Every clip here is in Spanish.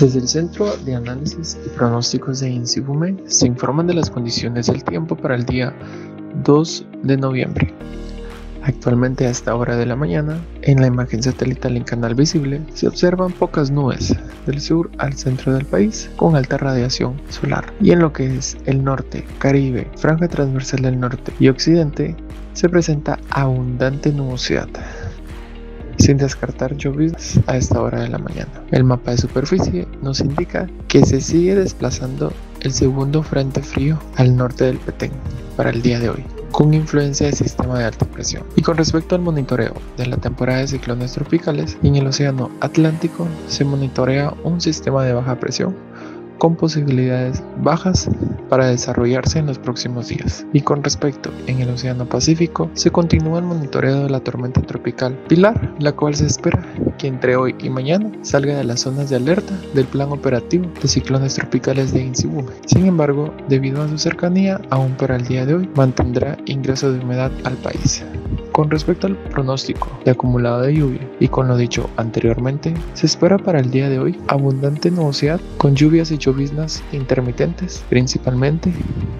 Desde el Centro de Análisis y Pronósticos de INSIBUME se informan de las condiciones del tiempo para el día 2 de noviembre. Actualmente a esta hora de la mañana, en la imagen satelital en canal visible, se observan pocas nubes del sur al centro del país con alta radiación solar. Y en lo que es el norte, Caribe, franja transversal del norte y occidente, se presenta abundante nubosidad sin descartar lluvias a esta hora de la mañana. El mapa de superficie nos indica que se sigue desplazando el segundo frente frío al norte del Petén para el día de hoy con influencia del sistema de alta presión. Y con respecto al monitoreo de la temporada de ciclones tropicales, en el Océano Atlántico se monitorea un sistema de baja presión con posibilidades bajas para desarrollarse en los próximos días. Y con respecto en el Océano Pacífico, se continúa el monitoreo de la tormenta tropical Pilar, la cual se espera que entre hoy y mañana salga de las zonas de alerta del plan operativo de ciclones tropicales de Insibume. Sin embargo, debido a su cercanía, aún para el día de hoy mantendrá ingreso de humedad al país. Con respecto al pronóstico de acumulado de lluvia y con lo dicho anteriormente, se espera para el día de hoy abundante nubosidad con lluvias y lloviznas intermitentes, principalmente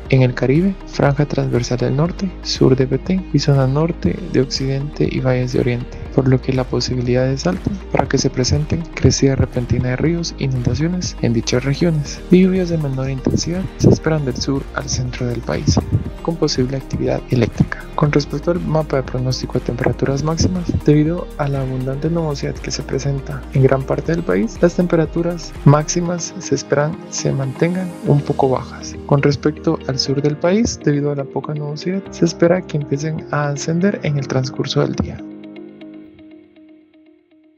en el Caribe, franja transversal del norte, sur de Petén y zona norte de Occidente y valles de Oriente, por lo que la posibilidad es alta para que se presenten crecida repentina de ríos, inundaciones en dichas regiones y lluvias de menor intensidad se esperan del sur al centro del país, con posible actividad eléctrica. Con respecto al mapa de pronóstico de temperaturas máximas, debido a la abundante nubosidad que se presenta en gran parte del país, las temperaturas máximas se esperan se mantengan un poco bajas. Con respecto al sur del país, debido a la poca nubosidad, se espera que empiecen a ascender en el transcurso del día.